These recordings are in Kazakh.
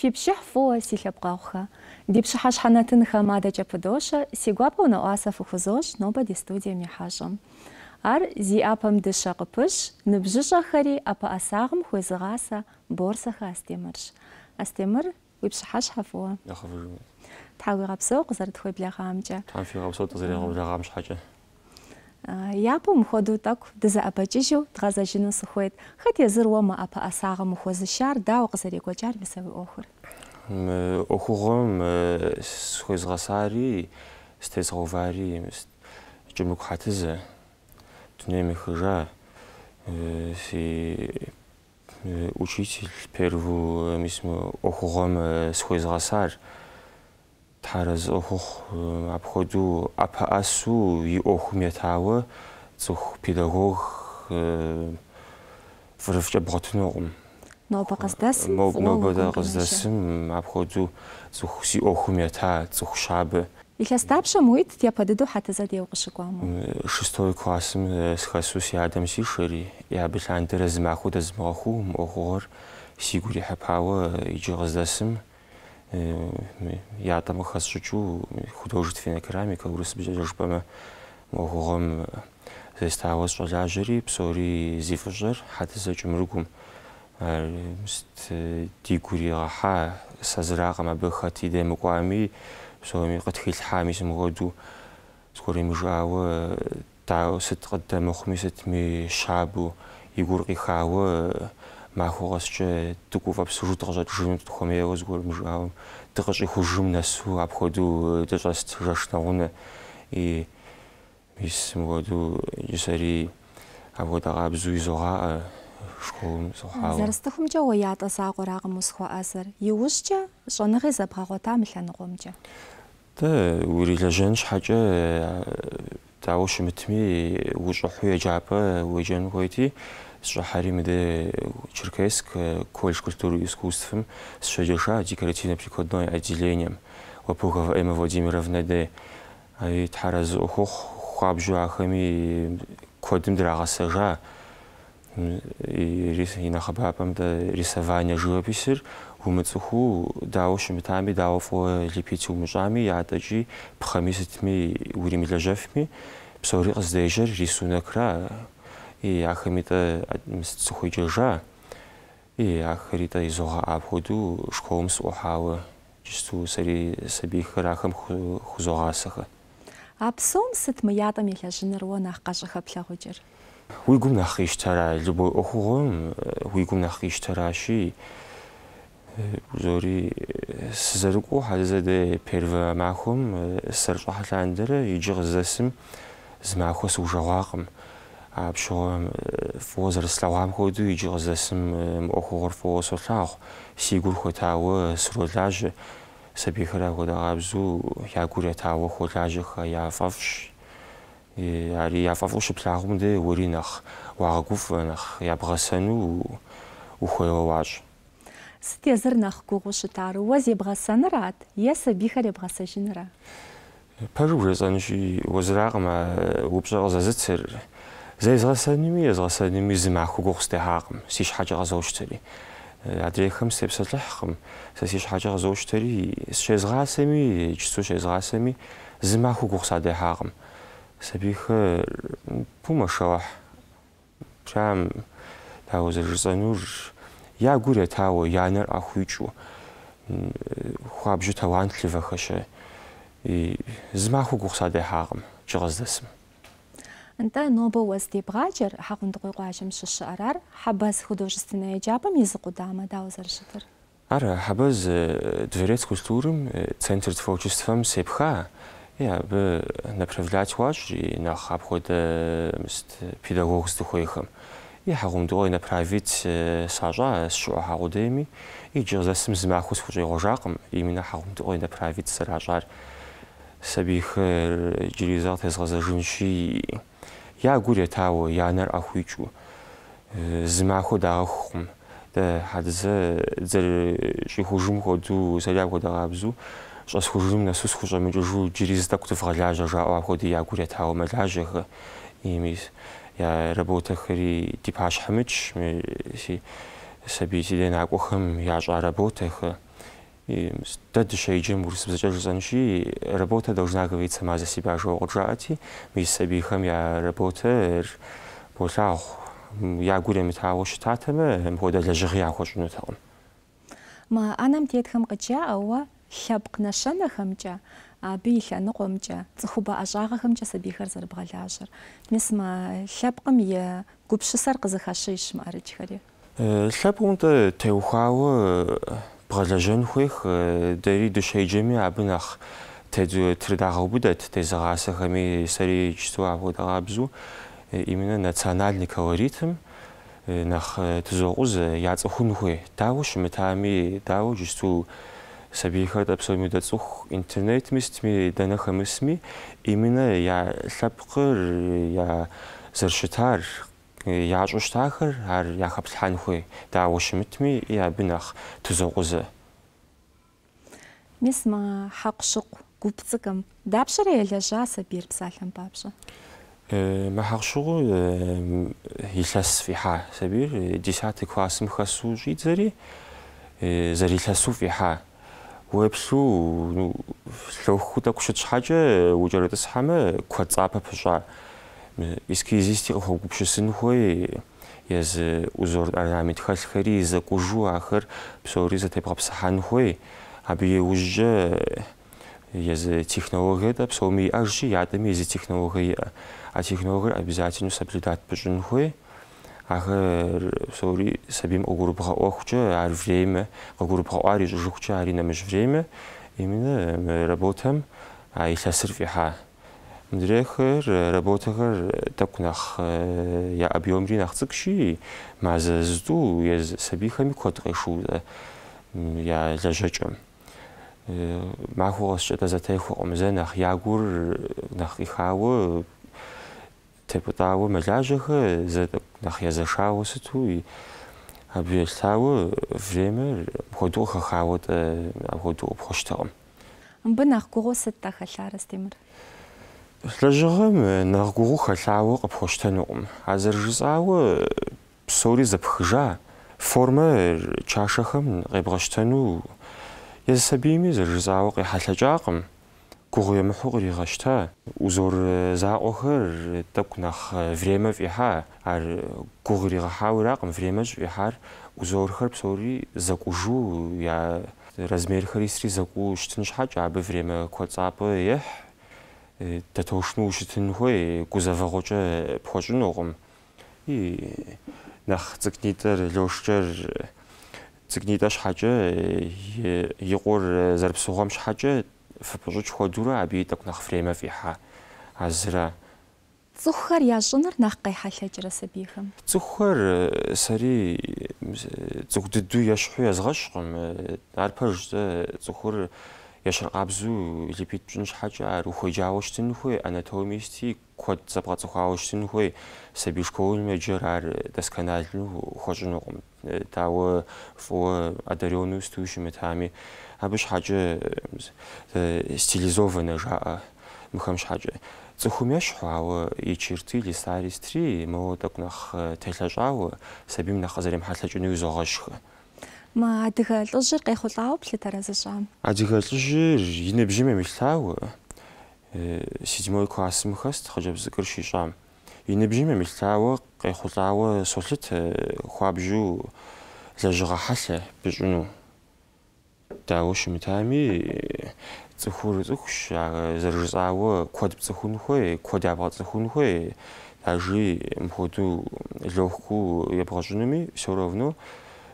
Фипщыхь фоуэ си лъэпкъэгъухэ. Ди пщыхьэщхьэнэтынхэм адэкӀэ пыдощэ, си гуапэу нэӀуасэ фыхузощ нобэ ди студием ихьэщӀэм. Ар зи Ӏэпэм дыщэ къыпыщ, ныбжьыщӀэхэри ӀэпыӀэсагъым хуезыгъасэ борсэхэ Астемырщ. Астемыр уи пщыхьэщхьэ фоуэ. Яхъыфыжымэ. Тхьэ уигъэпсэу къызэрытхуеблэгъамкӀэ. Тхьэм фигъэпсэу тӀызэрегъэблэгъам щхьэкӀэ. Япэу мыхуэдэу тӀэкӀу дызэӀэбэкӀыжу дгъэзэжыну сыхуейт. Хэт езыр уэ мы ӀэпыӀэсагъым ухуэзыщар, дауэ къызэрекӀуэкӀар мисэ уи Ӏуэхур? Мы Ӏуэхугъуэм схуезгъэсари, стезгъэувари кӀэмыху хьэтызэ. Дунейм ихыжа. Си учитель перву мис схуезгъэсар. Тхьэрэ зыӀуэхухъу апхуэдэу ӀэпыӀэсу и Ӏуэхум етауэ цӀыху педагог фӀырыфӀкӀэ бгъуэтынукъым. Нобэ къыздэсым? Нобэ дэ къыздэсым апхуэдэу цӀыху си Ӏуэхум ета цӀыху щабэ. Илъэс дапщэм уит япэ дыдэу хьэтызэ деуэ къыщыкӀуамэ? Шестой классым схэсу си адэм сишэри, я абы лъандэрэ зы махуэ дэзмыгъэхуу мы Ӏуэхугъуэр сигу ирихьэпауэ иджы къыздэсым ятӀэм къыхэсщӀыкӀыу художественная керамика урыс бжьэкӀэ жыпӀэмэ мы Ӏуэхугъуэм зестауэ сщӀэлажьэри псори зи фӀыщӀэр хьэтызэ кӀымрыгум. Ди гур игъэхьа сэ зыракъым абы хэт и демыкӀуами псоми къытхилъхьами сымыгъуэду зыхуэремыжауэ дауэ сыт къыддэмыхъуми сытми щабэу и гур къихауэ махуэ къэскӀэ дыкъыуфӀэпсыжу дыкъыщӀэкӀыжыну дыхуэмейуэ зыгуэрымыжауэ дыкъыщӀихужым нэсу апхуэдэу дыщӀэст жэщ нэгъунэ и мис мыгъуэду иджы апхуэдэ къабзэу изогъаӀэ школым зохьауэ. Зэрыстыхумкӏэ уэ ятӏэ закъуэракъым усхуэӏэзэр. Иужькӏэ щӏэныгъи зэбгъэгъуэта мы лъэныкъуэмкӏэ. Дэ урилэжьэн щхьэкӏэ дауэ щымытми ущӏыхьу еджапӏэ уеджэн хуейти сщӏыхьэри мыдэ Черкесск колледж культуры и искусствым сыщеджэша декоративно-прикладное отделением Лопухова Эмма Владимировна дэ. Ари тхьэрэ зыӏухухъу хуабжьу ахэми куэдым драгъэсэжа. и нэхъыбапӏэм дэ рисование живописыр умыцӏыхуу дауэ щымытами дауэ фӏыуэ лепить умыщӏами ятӏэкӏи пхъэми сытми уримылэжьэфми псори къыздежьэр рисунэкра и ахэми тӏэ сыхуеджэжа и ахэри тӏэ изогъэӏа апхуэдэу школым сыӏухьауэ чысту сэри сабийхэр ахэм хузогъасэхэ. А псом сыт мы ятӏэм елэжьыныр уэ нэхъ къэщӏыхэплъэгъукӏыр? Уи гум нэхъ къищтэра любой ӏуэхугъуэм уи гум нэхъ къищтэращи зори сызэрыкӏуэу хьэзэ дэ первэ махуэм сэрыщӏыхьэлъандэрэ иджы къыздэсым зы махуэ сыужэгъуакъым. Пщыгъуэм фӏыуэ зэрыслъэгъуам хуэдэу иджы къыздэсым мы ӏуэхугъуэр фӏыуэ солъагъу. Си гур хуетауэ сролажьэ. Сабийхэр апхуэдэ къабзэу я гур етауэ хуолажьэхэ яфӏэфӏщ. ари дэ уэри нэхъ уагъэгуфӏэ нэхъ ябгъэсэну ухуейуэ уащӏ. Сыт езыр нэхъ гугъу щытар? Уэ зебгъэсэнырат е сабийхэр ебгъэсэжынра? Пэжу ужесӏэнущи уэзыракъым а упщӏэ къызэзыцыр. Зезгъэсэнми езгъэсэнми зы махуэ гугъу стехьакъым. Си щхьэкӏэ къэзощтэри. Адрейхэм степсэлъыхькъым. Сэ си щхьэкӏэ къэзощтэри щезгъасэми чысту щезгъасэми зы махуэ гугъу садехьакъым. Сабийхэр пумэшэуэхь. Прям дауэ зэрыжысӏэнур я гур етауэ янэр ӏэхуикӏыу хуабжьу талант лывэхэщэ. Зы махуэ гугъу Садехьакъым кӏы къыздэсым. НтӀэ нобэ уэ здебгъаджэр Хьэкъундыкъуей къуажэм щыщыӏэрар Хьэбэз художественное еджапӏэм и зы къудамэ дауэ зэрыщытыр? Ар Хьэбэз дворец культурым центр творчествэм сепха. И абы направлять уащӏри нэхъ апхуэдэ педагог здыхуейхэм. И Хьэкъундыкъуей направить сащӏа сщыӏухьа къудейми иджы къыздэсым зы махуэ схущӏегъуэжакъым. Именно Хьэкъундыкъуей направить зэращӏар. Сабийхэр иджыри зэ къытезгъэзэжынщи я гур етауэ янэр ӏэхуикӏыу зы махуэ дагъэхукъым. Дэ хьэдзэ зэрыщӏихужым хуэдэу сэри апхуэдэ къабзэу щӏэсхужым нэсу схущӏэмыкӏыжу иджыри зы тӏэкӏу тывгъэлажьэ жаӏэу апхуэдэ я гур етауэ мэлажьэхэ. Ими я работэхэри ди пащхьэмыкӏ си сабий си дэ накӏуэхэм ящӏа работэхэ. И дэ дыщеиджэм урыс бзэкӏэ жысӏэнщи работа должна говорить сама за себя жогъуэ жаӏати, мис сабийхэм я работэр болъагъу ягур емытауэ щытатэмэ мыпхуэдэ лэжьыгъи яхуэщӏынутэкъым. Мы ӏэнэм тетхэм къыджаӏэуэ лъэпкъ нэщэнэхэмкӏэ абы и лъэныкъуэмкӏэ цӏыхубэ ӏэщӏагъэхэмкӏэ сабийхэр зэрыбгъэлажьэр. Мис мы лъэпкъым и гупшысэр къызыхэщыж мыӏэрыджхэри. Лъэпкъым тӏэ теухуауэ бгъэлэжьэн хуех дэри дыщеиджэми абы нэхъ трыдагъэубыдэт тезыгъасэхэми сэри иджыпсту апхуэдэ къабзэу именно национальный колоритым нэхъ тызокъуз яцӏыхун хуей. Дауэ щымытами, дауэ жысту сабийхэр тӏэ псоми дэцӏыху интернетми сытми дэнэ хэмысми именно я лъэпкъыр я зэрыщытар ящӏу щытахэр ар яхэплъхьэн хуей. Дауэ щымытми и абы нэхъ тызокъузэ. Мис мы хьэкъущыкъу гуп цӏыкӏым дапщэрэ елэжьа сабийр псалъэм папщӏэ? Мы хьэкъущыгъур илъэс фихьа сабийр десятый классым хэсу щӏидзэри зэрилъэсу фихьа. Уеплъу лъоху тӏэкӏу щыт щхьэкӏэ укӏэрытӏысхьэмэ куэд цӏапэ пыщӏа. Эскизисти къыхуэгупшысын хуей езы узор орнамент хэлъхэри зэкӏужу ахэр псори зэтебгъэпсыхьэн хуей. Абы иужькӏэ езы технологие тӏэ псоми иӏэжщи, ятӏэми езы технологие иӏэ. А технологиер обязательно соблюдать пыщӏын хуей. Ахэр псори сабийм къыгурыбгъэӏуэхукӏэ ар время, къыгурыбгъэӏуар ищӏыжыхукӏэ ари нэмыщӏ время именно мы работэм а илъэсыр фихьа. Drech, że robota, że tak nach ja abiom dzi nach cyksi, ma zdu jest sabicha mi kotry szule, ja za rzeczą. Machło się to za tej chłomze nach jagur, nach ichały, te potały mezażych, nach ja zeszało się tu i aby stało wrzemy, chodło chachało, aby chodło proształo. Bynach kogo się ta chasara z tym? Лэжьыгъэм нэхъ гугъу хэлъауэ къыпхъущтэнукъым. А зэрыжысӏауэ псори зэпхыжа формэр чашэхэм къебгъэщтэну езы сабийми зэрыжысӏауэ къехьэлъэкӏакъым. Гугъу емыхьу. Узор заӏуэхэр тӏэкӏу нэхъ время фӏихьа. Ар гугъу иригъэхьауэ иракъым, время щӏфӏихьар узорхэр псори зэкӏужу я размерхэр исри зэкӏуу щытын щхьэкӏэ абы время куэд цӏапӏэ ехь. Дэтошмэ ущытын хуей, гузэвэгъуэкӏэ пхуэщӏынукъым. И нэхъ цӏыкӏнитӏэр лошкӏэр цӏыкӏнитӏэ щхьэкӏэ и къуэр зэрыпсыгъуэм щхьэкӏэ фыпыщӏыкӏ хуэдурэ абы тӏэкӏу нэхъ время фӏихьа. Азыра. Цӏыхухэр ящӏыныр нэхъ къехьэлъэкӏрэ сабийхэм? Цӏыхухэр сэри цӏыху дыдэу ещхьу езгъэщкъым. Ар пэжщ цӏыхур ещыркъабзэу илипит пщӏын щхьэкӏэ ар ухуеджауэ щытын хуей, анатомисти куэд зэбгъэцӏыхуауэ щытын хуей. Сабий школым еджэр ар доскональну хуэщӏынукъым. Дауэ фӏыуэ одаренную сыту щымытами, абы щхьэкӏэ стилизованэ жаӏэ мыхэм щхьэкӏэ. Цӏыхум ещхьу, ауэ и черты, листаристри моуэ тӏэкӏу нэхъ телъэщӏауэ сабийм нэхъ къызэремыхьэлъэкӏыну изогъэщхы. ма адыгэлж гайхулаа плетаразашаа адыгэлж инебжимэ милтааг э, седьмой класс мөхөст хожобсгэр шишаа инебжимэ милтааг гайхулаа султ э, хуабжу лажгахал бижүнү. Таош митами зөвхөр зөвхш зэрэгзаав код зөвхөнхөө код аваад зөвхөнхөө ажи мходу лёгку я прожунами все равно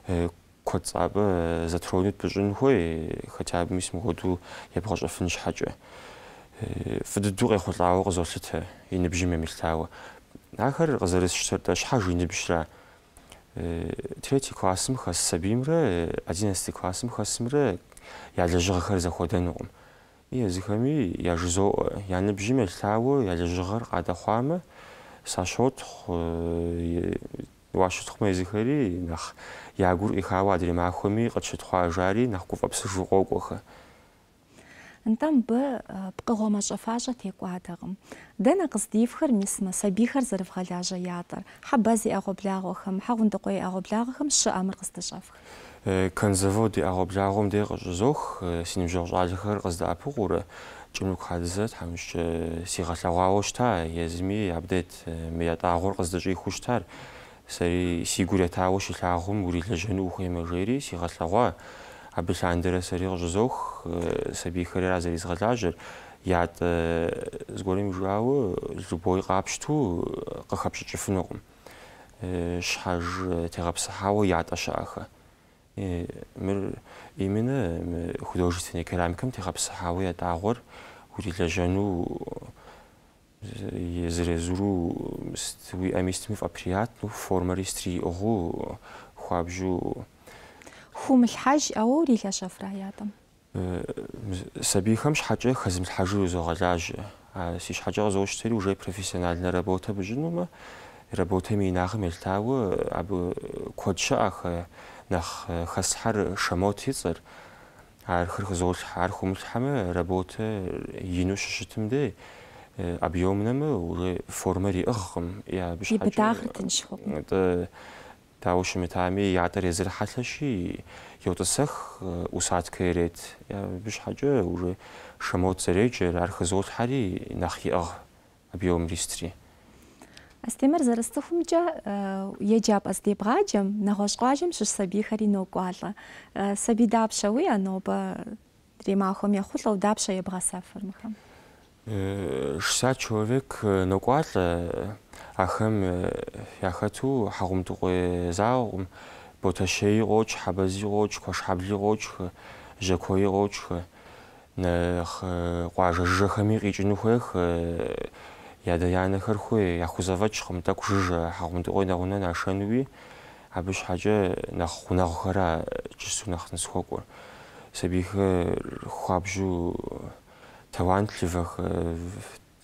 э, куэд цӏапӏэ зэтронут пыщӏын хуей, хотя бы мис мыпхуэдэу ебгъэщӏэфын щхьэкӏэ. Фӏы дыдэу къехъулӏауэ къызолъытэ и ныбжьым емылъауэ. Ахэр къызэрысщтэр тӏэ щхьэж и ныбжьра? Третий классым хэс сабиймрэ одиннадцатый классым хэсымрэ я лэжьыгъэхэр зэхуэдэнукъым. И езыхэми яжызоӏэ. Я ныбжьым елъауэ я лэжьыгъэр къадэхъуамэ, сащотхъу, уащытхъумэ езыхэри нэхъ я гур къихауэ адрей махуэми къытщытхъуажари нэхъ гуфӏэпсыжу къокӏуэхэ. НтӀэ мыбы пкъыгъуэ мэщӀэфащӀэ текӀуатэкъым. Дэнэ къыздифхэр мисмэ сабийхэр зэрывгъэлажьэ ятӀэр? Хьэ бэ зиӀэ гъуэблагъуэхэм, хьэ гъундыкъуей иӀэ гъуэблагъэхэм щыӀэ мыр къыздыщӀэфх? конзавод иӏэгъуэблагъуэм де къыщӏызох си ныбжьэгъу щӏалэхэр къыздэӏэпыкъуурэ кӏымрыку хьэдзэ тхьэмыщкӏэ сигъэлъэгъуауэ щыта езыми абдет мы ятӏагъуэр къыздыщӏихыу щытар сэри си гур етауэ щилъагъум урилэжьэну ухуеймэ жери сигъэлъэгъуа. Абы лъандэрэ сэри къыщӏызох сабийхэри ара зэризгъэлажьэр ятӏэ зыгуэрым жиӏауэ любой къапщту къыхэпщӏыкӏыфынукъым щхьэж тегъэпсыхьауэ ятӏэ щыӏэхэ. Мыр именно художественной керамикэм тегъэпсыхьауэ ятӏагъуэр урилэжьэну езырезуру уиӏэми стыми фӏэприятну формэри стриӏыгъыу хуабжьу Хумылъхьэж ауэ урилэжьэфра ятӏэм? Сабийхэм щхьэкӏэ хэзымылъхьэжыр узогъэлажьэ. Си щхьэкӏэ къызощтэри уже профессиональнэ работэ быжьынумэ, работэм и инагъым елъытауэ абы куэд щыӏэхэ нэхъ хэсхьэр шэмот ицӏыр. Ахэр хызолъхь, ар хумылъхьэмэ работэ ину щыщытым де объемнэмэ уже формэр иӏыгъкъым. Абы И быдагъэр тынш хъукъым. Дауэ щымытами ятӏэр езырыхьэлъэщи йотӏысэх усатка ирет. Абы щхьэкӏэ уже шэмот зэреджэр, ар хызолъхьэри нэхъ иӏыгъ объем ристри. Астемыр зэрысцӏыхумкӏэ еджапӏэ здебгъаджэм нэгъуэщӏ къуажэм щыщ сабийхэри нокӏуалӏэ. Сабий дапщэ уиӏэ нобэ дремахуэм ехъулӏэу дапщэ ебгъэсэфыр мыхэм? Шестьдесят человек нокӏуалӏэ. Ахэм яхэту хьэгъумтыкъуей зауэкъым. Ботэщейи къокӏ, хьэбэзи къокӏ, куэшхьэбли къокӏ, жьэкуейи къокӏ. Нэхъ къуажэ жыжьэхэми къикӏыну хуех. Ядэ-янэхэр хуей яхузэфӏэкӏкъым тӏэкӏу жыжьэ хьэгъумтыкъуей нэгъунэ нашэнуи. Абы щхьэкӏэ нэхъ гъунэгъухэра кӏысу нэхъ нысхуэкӏуэр. Сабийхэр хуабжьу талант ливэх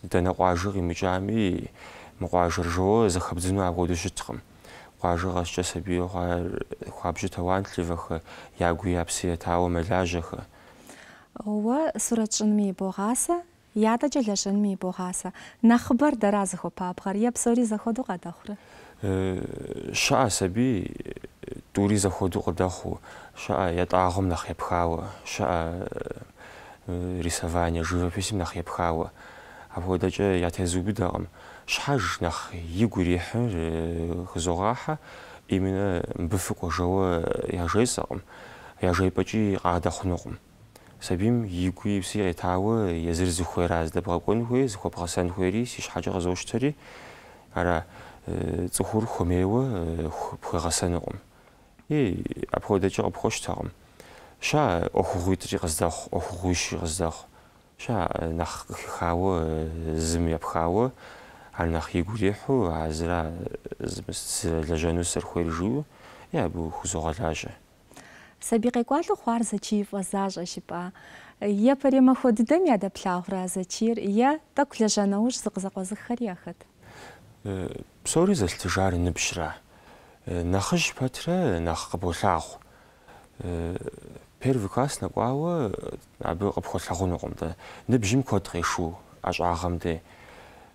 дэнэ къуажэ къимыкӏами, мы къуажэр жоуэ зэхэбдзыну апхуэдэу щыткъым. Къуажэ къэскӏэ сабий хуабжьу талант ливэх ягуи япси етауэ мэлажьэхэ. Уэ сурэт щӏынми и богъасэ, ятӏэкӏэ лэжьэнми и богъасэ. Нэхъыбэр дэра зыхуэпабгъэр е псори зэхуэдэу къэдэхъурэ? Щыӏэ сабий тӏури зэхуэдэу къыдэхъуу. Щыӏэ ятӏагъуэм нэхъ епхауэ. Щыӏэ рисование, живописым нэхъ епхауэ. Апхуэдэкӏэ ятезубыдэкъым. Щхьэж нэхъ игу ирихьыр хызогъахьэ, именно мыбы фыкӏуэжэуэ яжесӏэкъым. Яжепӏэкӏи къагъэдэхъунукъым. Сабийм игуи пси къетауэ езыр зыхуейра здэбгъэкӏуэн хуей, зыхуэбгъэсэн хуейри си щхьэкӏэ къызощтэри, ара цӏыхур хуэмейуэ пхуегъэсэнукъым. И апхуэдэкӏэ къыпхуэщтэкъым. Ща ӏуэхугъуитӏри къыздэхъу, ӏуэхугъуищи къыздэхъу. Ща нэхъ къыхихауэ зым епхауэ, ар нэхъ игу ирихьу, а зыра лэжьэну сэр хуейр жиӏэу, е абы хузогъэлажьэ. Сабий къекӏуалӏэу хъуар зэчий фӏэзащӏэ жыпӏа. Е пэрей дыдэм ядэплъагъурэ зэчийр, е тӏэкӏу лэжьэ нэужь зыкъызэкъуэзыххэри яхэт? Псори зэлъытыжар ныбжьра. Нэхъыжь пэтрэ нэхъ къыболъагъу. Первый класс нэкӏуауэ абы къыпхуэлъагъунукъым дэ. Ныбжьым куэд къешу ӏэщӏагъэм де.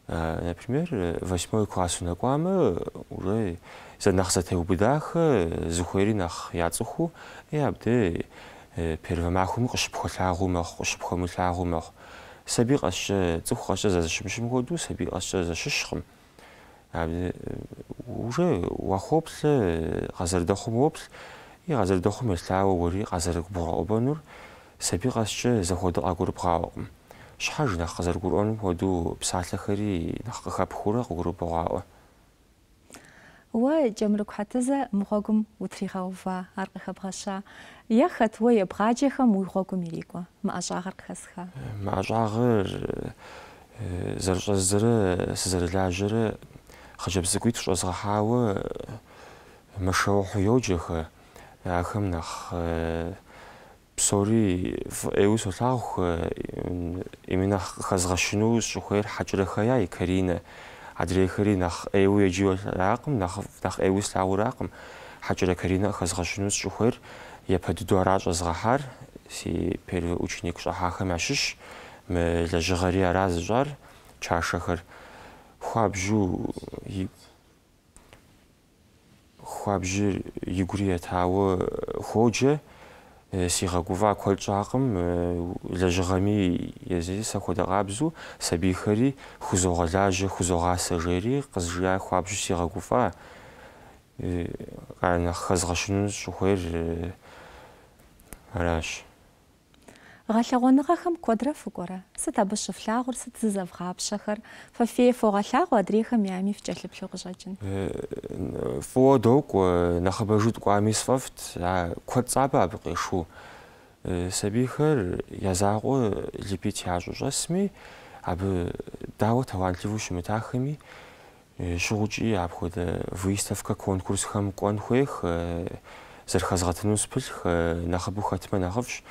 Например, восьмой классу нэкӏуамэ, уже нэхъ зэтеубыдахэ, зыхуейри нэхъ яцӏыхуу, е абдей первомахуэми къыщыпхуэлъагъуу мэхъу. Сабий къэскӏэ, цӏыху сабий къэскӏэ зэщыщкъым. Уже и къазэрыдэхъум елъауэ уэри къазэрыгубгъэӏуэбэнур сабий къэскӏэ зэхуэдэ къагурыбгъауэкъым. Щхьэж нэхъ къазэрыгурыӏуэным хуэдэу псалъэхэри нэхъ къыхэпхыурэ къыгурыбгъауэ. Уэ Джэмрыку Хьэтызэ мы гъуэгум утригъэува, ар къыхэбгъэща. Е хэт уэ ебгъаджэхэм уи гъуэгум ирикӏуэ, мы ӏэщӏагъэр къыхэсха? Мы ӏэщӏагъэр зэрыщӏэздзэрэ сызэрылажьэрэ хъыджэбз цӏыкӏуитӏ щӏэзгъэхьауэ мэшэухьу йоджэхэ. Ахэм нэхъ псори фӏыӏейуэ солъагъу, именно къыхэзгъэщыну щӏыхуейр Хьэкӏэрэхэя и Каринэ. Адрейхэри нэхъ ӏейуэ еджэуракъым, нэхъ ӏейуэ слъагъуракъым. Хьэкӏэрэ Каринэ къыхэзгъэщыну щӏыхуейр епэ дыдэу ара щӏэзгъэхьар. Си первый ученик щӏыхьахэм ящыщ. Мы лэжьыгъэри ара зыщӏар, чашэхэр. Хуабжьу хуабжьыр игури етауэ ходжэ си гъэгува куэд щӀакъым лэжьыгъэми езы сэ хуэдэ къабзу сабийхэри хузогъэлажьэ хузогъасэ жери къызжиӏа хуабжьу си щӏыхуейр аращ. гъэлъэгъуэныгъэхэм куэдрэ фыкӏуэрэ сыт абы щыфлъагъур сыт зызэвгъапщэхэр фэ фей фогъэлъагъуэ адрейхэм ями фкӏэлъыплъу къыщӏэкӏын фӏыуэ докӏуэ нэхъыбэжу ткӏуами сфӏэфӏт куэд цӏабэ абы къешу сабийхэр я закъуэ либит ящӏу щӏэсми абы дауэ талантлыву щымытахэми щыгъукӏи апхуэдэ выставкэ конкурсхэм кӏуэн хуех зэрыхэзгъэтыну сыпылъх нэхъыбэу хэтмэ нэхъыфӏщ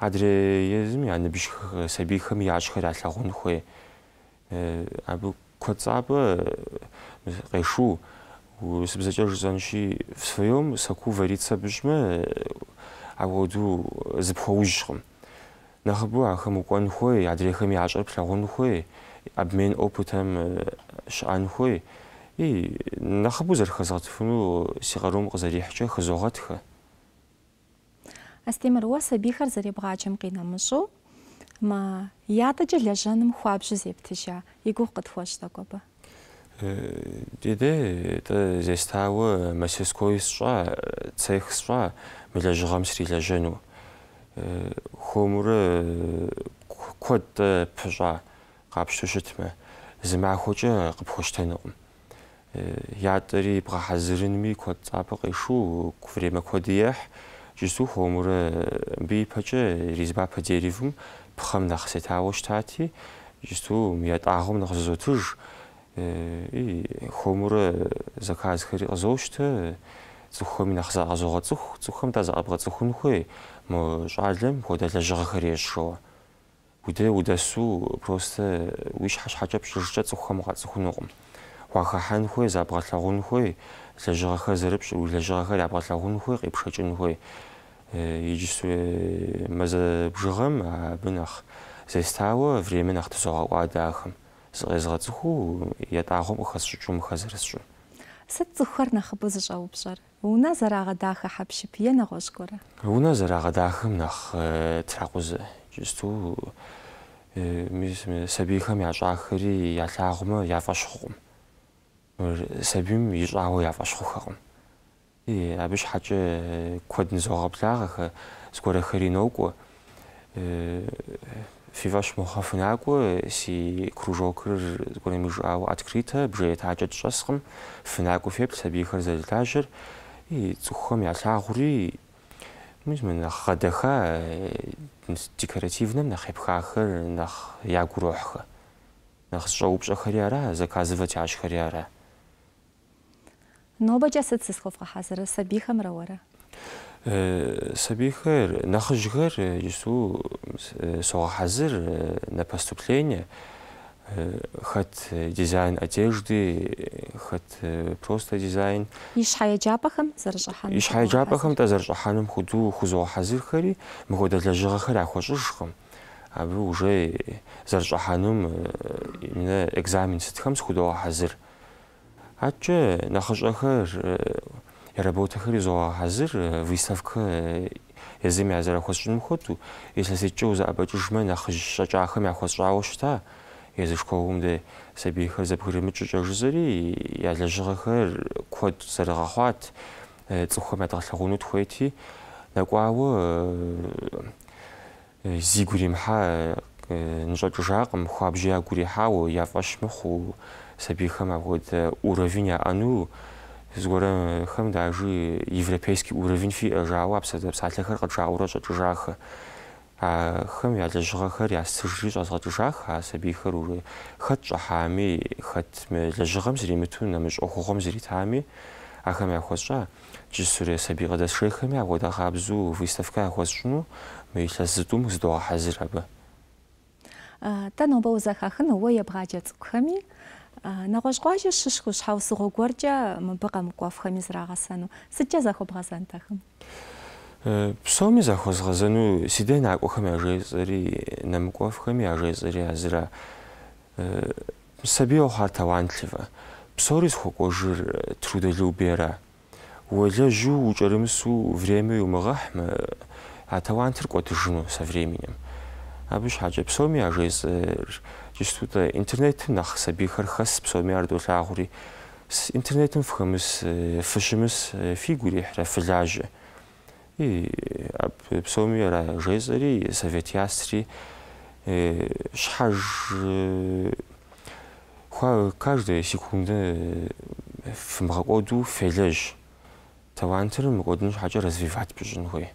адрей я ныбжь сабийхэм ящӏхэр ялъэгъун хуей абы куэд цӏабэ къешу урысыбзэкӏэ жысӏэнщи в своем сэку вариться быщӏмэ апхуэдэу зыпхуэужькъым нэхъыбэу ахэм укӏуэн хуей адрейхэм ящӏэр плъэгъун хуей обмен опытом щыӏэн хуей и нэхъыбэу зэрыхэзгъэтыфыну си къарум къызэрихькӏэ хызогъэтхэ Астемыр уэ сабийхэр зэребгъаджэм къинэмыщӏу мы ятӏэкӏэ лэжьэным хуабжьу зептыжа и гугъу къытхуэщӏ абы Деде тэ зестауэ мастерской сщӏа цех сщӏа мы лэжьыгъэм срилэжьэну. Хуэмурэ куэд пыщӏа къапщтэу щытмэ. Зы махуэкӏэ къыпхуэщтэнукъым. Ятӏэри бгъэхьэзырынми куэд цӏабэ къешу время куэды ехь ипэкӏэ резьба пэ деревым пхъэм нэхъ сетауэ щытати жысу ятӏагъуэм нэхъ зызотыж и хуэмурэ заказхэри къызощтэ цӏыхухэми нэхъ загъэзогъэцӏыху цӏыхухэм дэ зыкъэбгъэцӏыхун хуей мы щӏалэм хуэдэ лэжьыгъэхэр ещӏэуэ удэ удэсу просто уи щхьэ щхьэкӏэ пщӏыжкӏэ цӏыхухэм укъэцӏыхунукъым хуахэхьэн хуей забгъэлъэгъун хуей лэжьыгъэхэр зэрыпщӏ уи лэжьыгъэхэр ябгъэлъэгъун хуей къипшэкӏын хуей иджысу мазэ бжыгъэм абы нэхъ зестауэ время нэхъ тызогъэӏуадэ ахэм зыкъезгъэцӏыхуу ятӏагъуэм къыхэсщӏыкӏыу мыхэзырысщӏу Сыт цӏыхухэр нэхъыбэу зыщӏэупщӏэр? Унэ зэрагъэдахэ хьэпшып е нэгъуэщӏ горэ? Унэ зэрагъэдахэм нэхъ тракъузэ. Жысту сабийхэм ящӏахэри ялъагъумэ яфӏэщхъукъым сабийм ищӏауэ яфӏэщхъухэкъым и абы щхьэкӏэ куэд нызогъэблагъэхэ зыгуэрэхэри нокӏуэ фи фӏэщ мыхъуэ си кружокыр зыгуэрами жыӏауэ открытэ бжей этакӏэ тщӏэскъым фынакӏуэ феплъ сабийхэр зэрылажьэр и цӏыхухэм ялъагъури нэхъ гъэдэха декоративным нэхъ епхахэр нэхъ ягу рохьхэ нэхъ зыщӏэупщӏэхэри ара заказывать ящӏхэри ара Нобэкӏэ сыт зысхуэвгъэхьэзырыр сабийхэмрэ уэрэ сабийхэр нэхъыжьхэр ису согъэхьэзыр на поступление хэт дизайн одежды хэт просто дизайн и щхьэ еджапӏэхэм зэрыщӏыхьэным и щхьэ еджапӏэхэм тэ зэрыщӏыхьэным хуэдэу хузогъэхьэзырхэри мыхуэдэ лэжьыгъэхэр яхуэщӏыжкъым абы уже зэрыщӏыхьэнум именно экзамен сытхэм схудогъэхьэзыр атчэ нэхъыщӏэхэр работэхэри зогъэхьэзыр выставкэ езым я зэрахуэсщӏыным хуэдэу илъэситӏкӏэ узэӏэбэкӏыжмэ нэхъыжь щӏэкӏахэм яхуэсщӏауэ щыта езы школым де сабийхэр зэбгырымыкӏыкӏэ жызэри я лэжьыгъэхэр куэд зэрыгъэхъуат цӏыхухэм ядгъэлъэгъуну тхуейти нэкӏуауэ зигу иримыхьэ нщӏэкӏыжакъым хуабжьэ ягу ирихьауэ я фӏэщ мыхъуу сабийхэм апхуэдэ уровень яӏэну зыгуэрэхэм дажи европейский уровень фиӏэжауэ псалъэхэр къыджаӏуэрэ щӏэкӏыжахэ ахэм я лэжьыгъэхэр ястыжри щӏэзгъэкӏыжах а сабийхэр хэт щӏыхьами хэт лэжьыгъэм зримыту нэмыщӏ ӏуэхугъуэм зритами ахэм яхуэсщӏа джысурэ сабий къыдэсшейхэми апхуэдэ къабзу выставкэ яхуэсщӏыну мы илъэс зытӏум зыдогъэхьэзыр абы Тэ нобэ узэхахын уэ ебгъаджэ цӏыкӏухэми нэгъуэщӏ къуажэ щыщху щхьэусыгъуэ гуэркӏэ мыбы къэмыкӏуэфхэми зрагъэсэну. Сыткӏэ захуэбгъэзэнтэхэм? псоми захуэзгъэзэну си дэ накӏуэхэм яжезӏэри нэмыкӏуэфхэми яжезӏэри азыра сабийуэ хъуар талантлывэ псори схуэкӏуэжыр трудолюбиера уэлэжьу укӏэрымысу время умыгъэхьмэ а талантыр кӏуэтыжыну со временем. Абы щхьэкӏэ псоми تشتوتا انترنت نخ سبيخر خس بسومي أردو العغوري انترنت فخمس فشمس فيغوري حرا فلاجة إي بسومي را جيزري سافيت ياستري شحاج خوا كاجدا في مغاقودو توانتر مغودنش حاجة رزفيفات بجن خوي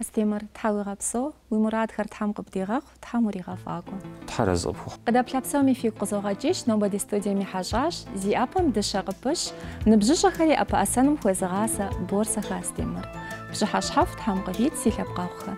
استمر تحاوي غابسو ومراد خر تحام قبدي غاخ تحام وري غافاكو تحرز أبو قدا بلابسامي في قزو غاجيش نوبة دي ستوديا مي حاجاش زي أبام دشا غبش نبجش خري أبا أسانم خوزغاسة بورسة خاستمر بجحاش حف تحام قبيت سيلاب قاوخة